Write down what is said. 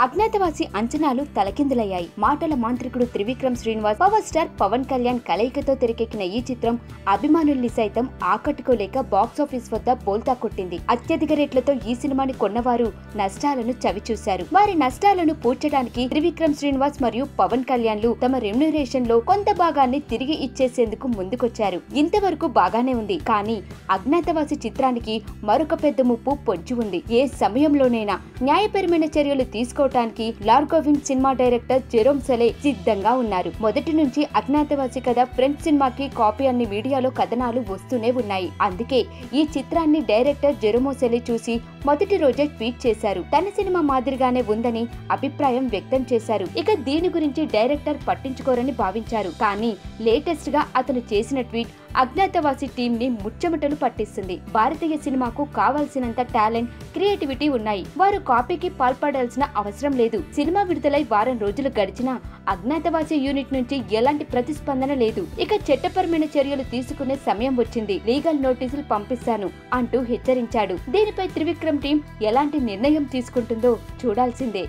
అజ్ఞాతవాసి అంచనాలు తలకిందులయ్యాయి. మాటల మాంత్రికుడు త్రివిక్రమ్ శ్రీనివాస్ పవర్ స్టార్ పవన్ కళ్యాణ్ కలయికతో తెరకెక్కిన ఈ చిత్రం అభిమానుల్ని సైతం ఆకట్టుకోలేక బాక్సాఫీస్ వద్ద బోల్తా కొట్టింది. అత్యధిక రేట్లతో ఈ సినిమాని కొన్నవారు నష్టాలను చవిచూశారు. వారి నష్టాలను పూడ్చడానికి త్రివిక్రమ్ శ్రీనివాస్ మరియు పవన్ కళ్యాణ్లు తమ రెమ్యునరేషన్లో కొంత భాగాన్ని తిరిగి ఇచ్చేసేందుకు ముందుకొచ్చారు. ఇంతవరకు బాగానే ఉంది. కానీ అజ్ఞాతవాసి చిత్రానికి మరొక పెద్ద ముప్పు పొంచి ఉంది. ఏ సమయంలోనైనా న్యాయపరమైన చర్యలు తీసుకో తీసుకోవటానికి Largo Winch cinema director Jerome Salle సిద్ధంగా ఉన్నారు. మొదటి నుంచి అజ్ఞాతవాసి కథ ఫ్రెంచ్ సినిమాకి కాపీ అన్ని మీడియాలో కథనాలు వస్తూనే ఉన్నాయి. అందుకే ఈ చిత్రాన్ని డైరెక్టర్ జెరోమో సెలే చూసి మొదటి రోజే ట్వీట్ చేశారు. తన సినిమా మాదిరిగానే ఉందని అభిప్రాయం వ్యక్తం చేశారు. ఇక దీని గురించి డైరెక్టర్ పట్టించుకోరని భావించారు. కానీ లేటెస్ట్గా అతను చేసిన ట్వీట్ అజ్ఞాతవాసి టీం ని ముచ్చమటలు పట్టిస్తుంది. భారతీయ సినిమాకు కావాల్సినంత టాలెంట్ క్రియేటివిటీ ఉన్నాయి. వారు కాపీకి పాల్పడాల్సిన అవసరం అవసరం లేదు. సినిమా విడుదలై వారం రోజులు గడిచినా అజ్ఞాతవాస యూనిట్ నుంచి ఎలాంటి ప్రతిస్పందన లేదు. ఇక చట్టపరమైన చర్యలు తీసుకునే సమయం వచ్చింది. లీగల్ నోటీసులు పంపిస్తాను అంటూ హెచ్చరించాడు. దీనిపై త్రివిక్రమ్ టీం ఎలాంటి నిర్ణయం తీసుకుంటుందో చూడాల్సిందే.